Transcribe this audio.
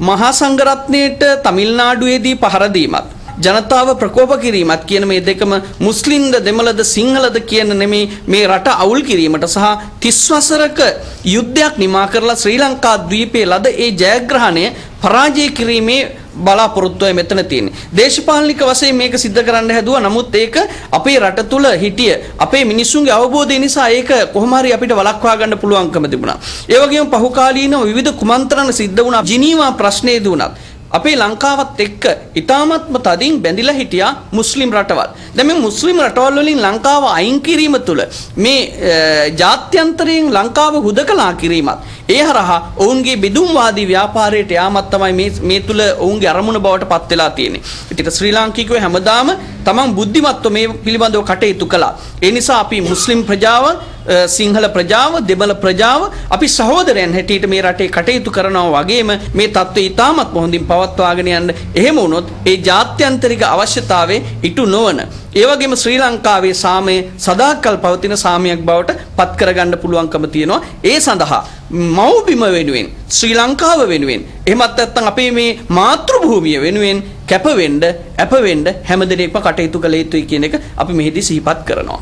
මහා සංඝරත්නයට තමිල්නාඩුවේදී පහර දීමත් ජනතාව ප්‍රකෝප කිරීමත් කියන මේ දෙකම මුස්ලිම්ද දෙමළද සිංහලද කියන නෙමේ මේ රට අවුල් කිරීමට සහ 30 වසරක යුද්ධයක් නිමා කරලා ශ්‍රී ලංකා ද්වීපයේ ලද ඒ ජයග්‍රහණය පරාජය කිරීමේ බලාපොරොත්තුවයි මෙතන තියෙන්නේ. දේශපාලනික වශයෙන් මේක सिद्ध කරන්න හැදුවා. නමුත් ඒක අපේ රට තුල හිටිය අපේ මිනිස්සුන්ගේ අවබෝධය නිසා ඒක කොහොම හරි අපිට වළක්වා ගන්න පුළුවන්කම තිබුණා. ඒ වගේම පහුකාලීනව විවිධ කුමන්ත්‍රණ සිද්ධ වුණා. ජිනීවා ප්‍රශ්නේදී වුණත් අපේ ලංකාවත් එක්ක ඊ타මත්ම තදින් බැඳිලා හිටියා මුස්ලිම් රටවල්. දැන් මේ මුස්ලිම් රටවල් වලින් ලංකාව අයින් කිරීම තුළ මේ ජාත්‍යන්තරයෙන් ලංකාව හුදකලා කිරීමත් ඒ හරහා ඔවුන්ගේ බෙදුම්වාදී ව්‍යාපාරයට යාමත් තමයි මේ මේ තුල ඔවුන්ගේ අරමුණ බවට පත් වෙලා තියෙන්නේ. ඉතින් ශ්‍රී ලාංකිකයෝ හැමදාම තමන් බුද්ධිමත්ව මේ පිළිබඳව කටයුතු කළා. ඒ නිසා අපි මුස්ලිම් ප්‍රජාව සිංහල ප්‍රජාව දෙමළ ප්‍රජාව අපි සහෝදරයන් හැටියට මේ රටේ කටයුතු කරනවා වගේම මේ தත්ත්වය ඉතාමත් හොඳින් පවත්වාගෙන යන්න. එහෙම වුණොත් ඒ ජාත්‍යන්තරික අවශ්‍යතාවය ඉටු නොවන ඒ වගේම ශ්‍රී ලංකාවේ සාමය සදාකල් පවතින සාමයක් බවට පත් කරගන්න පුළුවන්කම තියෙනවා. ඒ සඳහා මව්බිම වෙනුවෙන් ශ්‍රී ලංකාව වෙනුවෙන් එහෙමත් නැත්නම් අපේ මේ මාතෘ භූමිය වෙනුවෙන් කැප වෙන්න අප වෙන්න හැමදෙනෙක්ම කටයුතු කළ යුතුයි කියන එක අපි මෙහිදී සිහිපත් කරනවා.